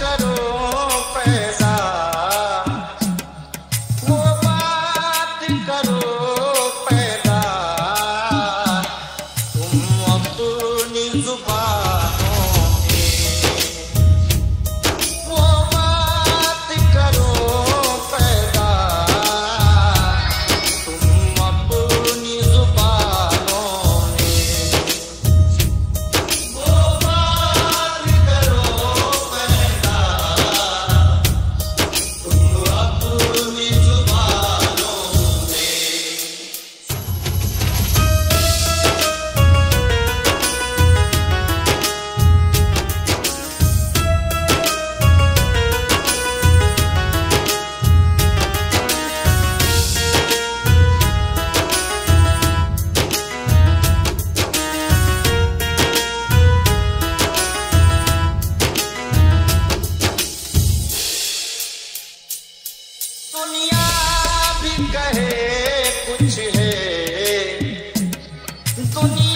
Claro. Anthony.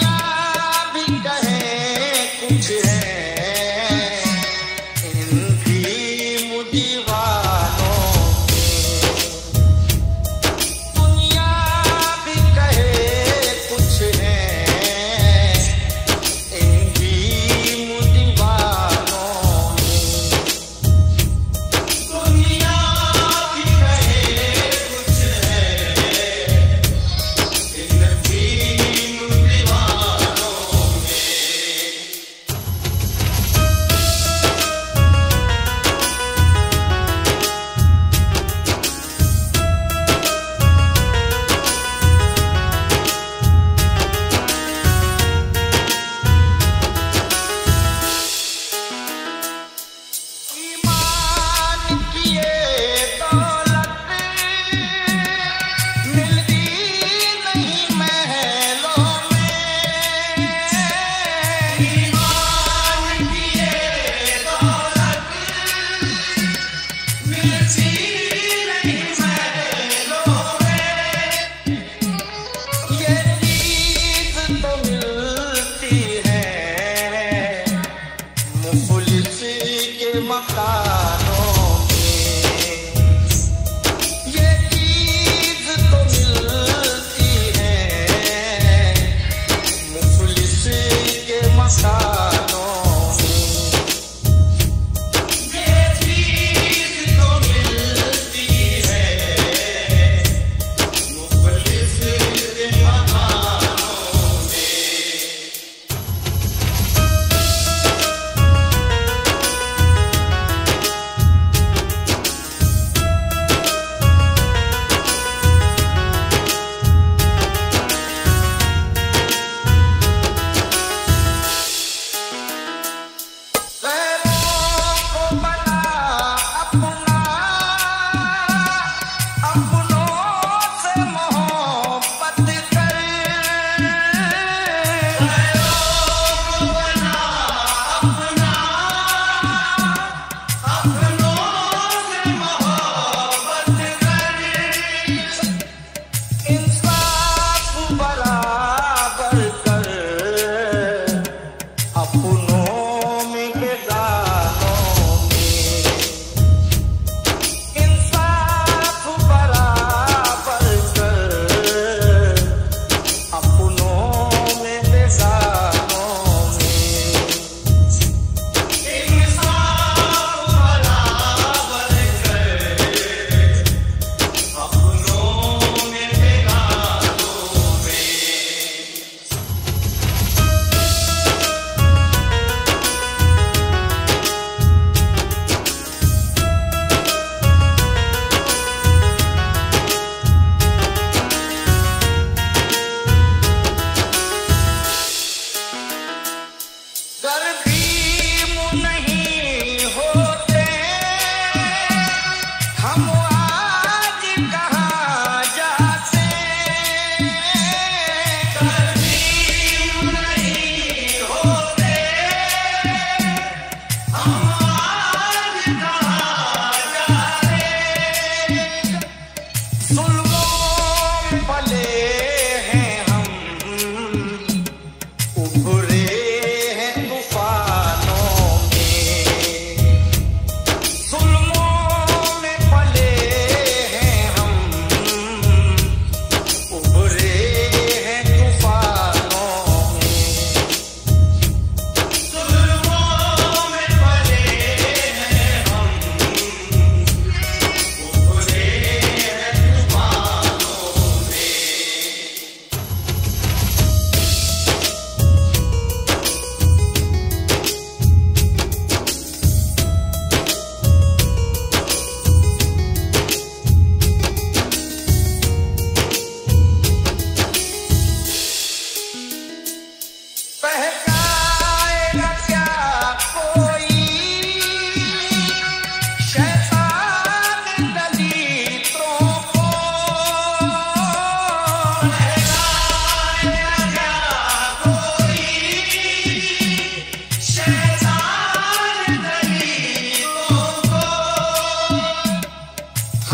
Son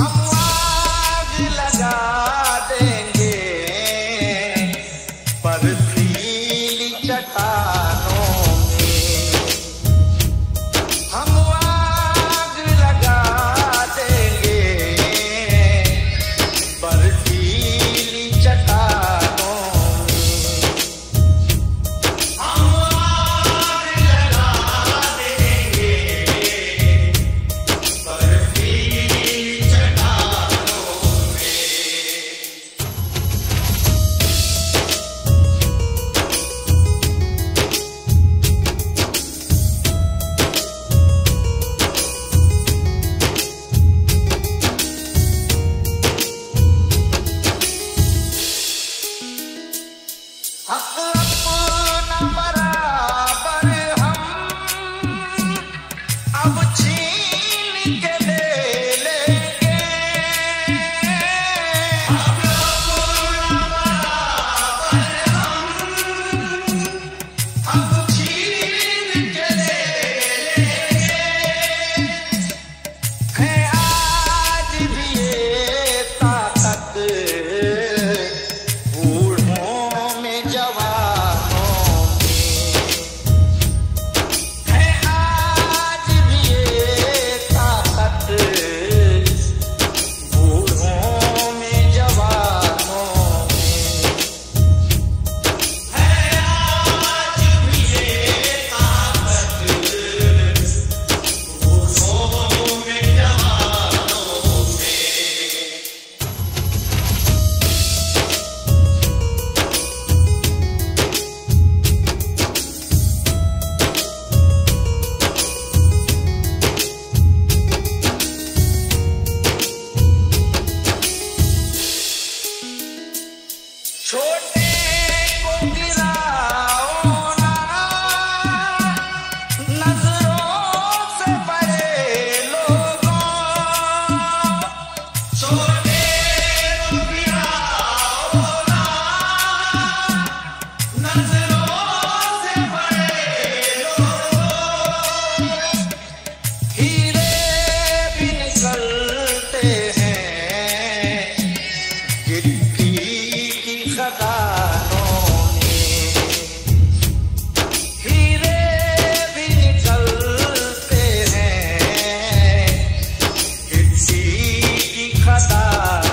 I'm casa.